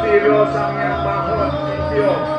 Diyo yang mahon siwa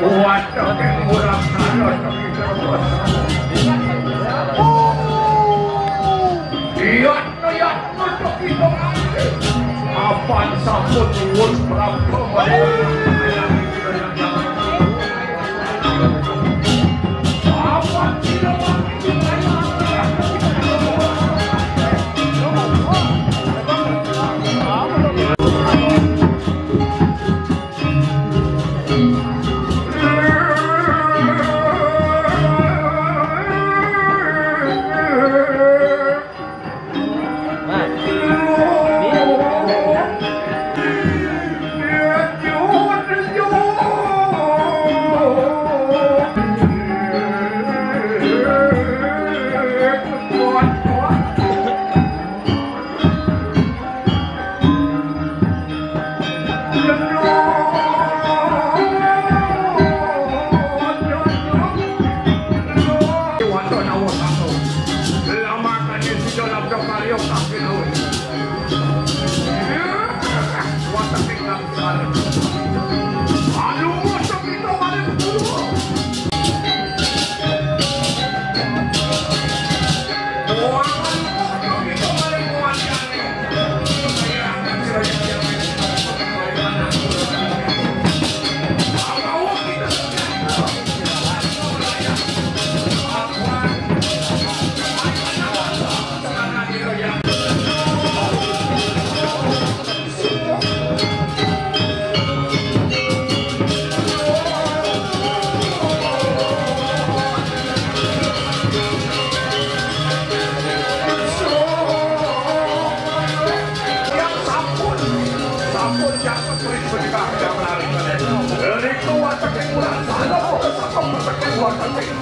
cuatro de huracán, ocho quiso más. ¡Oh! Y otro, y otro, ocho quiso más.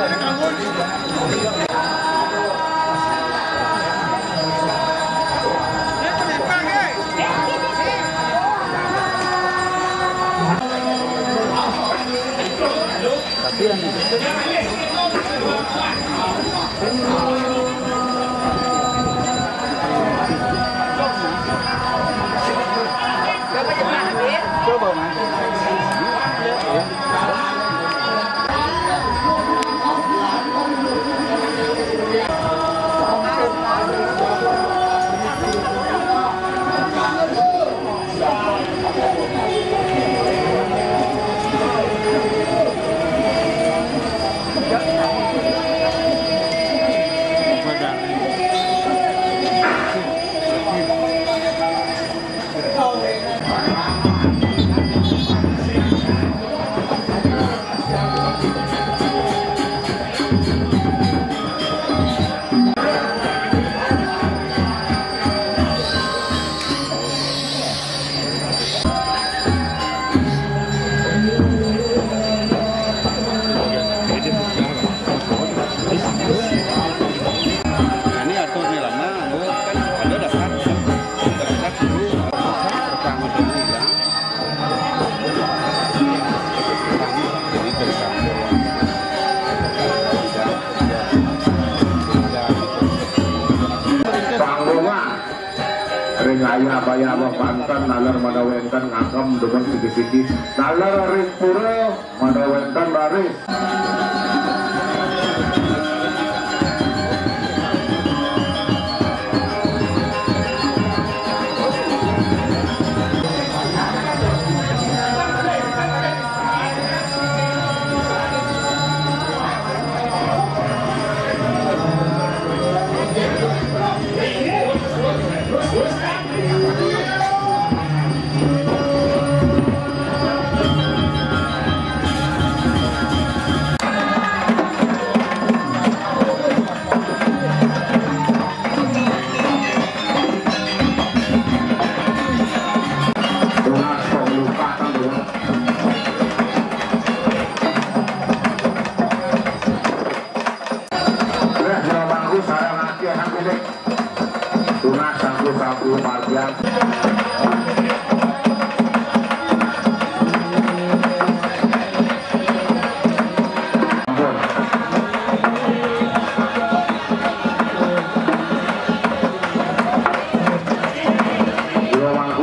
Gracias. nalar pada wentan ngakam dengan sedikit-sedikit nalar ring pura pada wentan laris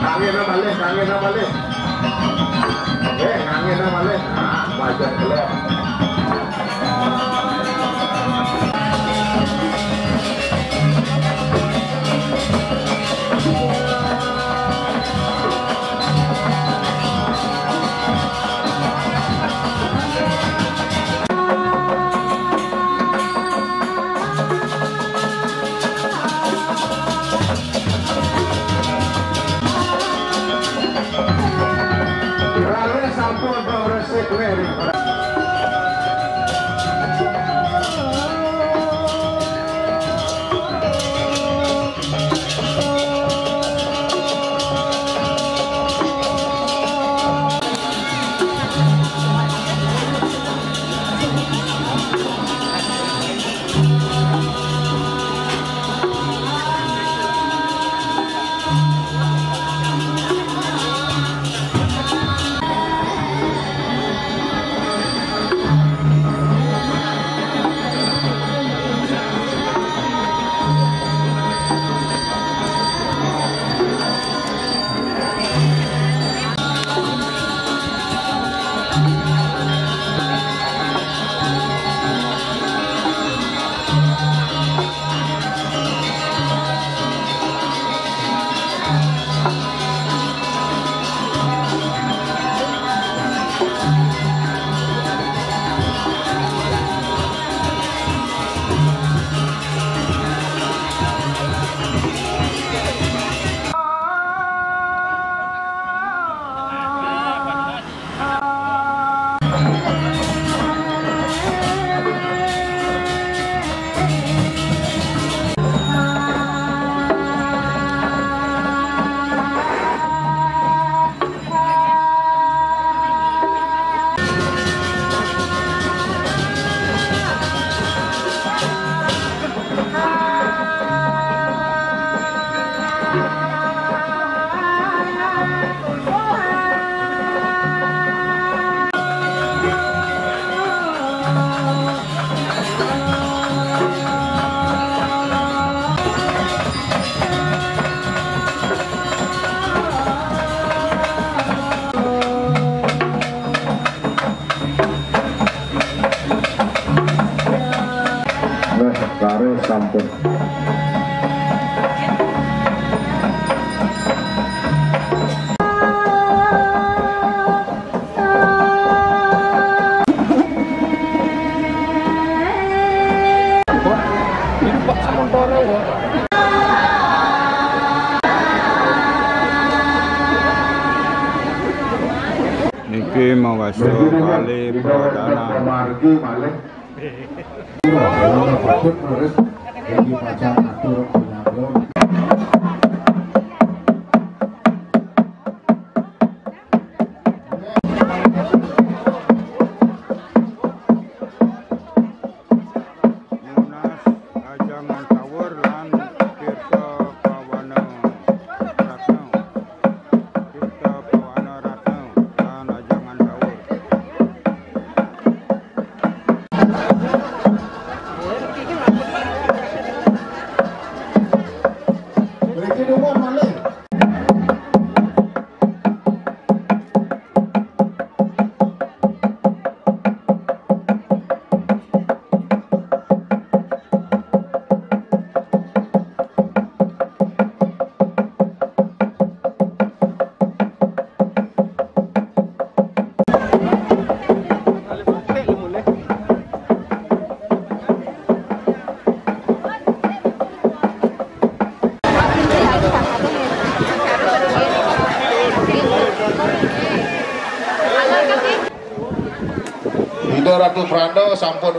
Hangin apa leh? Hangin apa leh? Eh, hangin apa leh? Ah, wajar leh.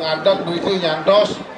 pengadang duitnya nyantos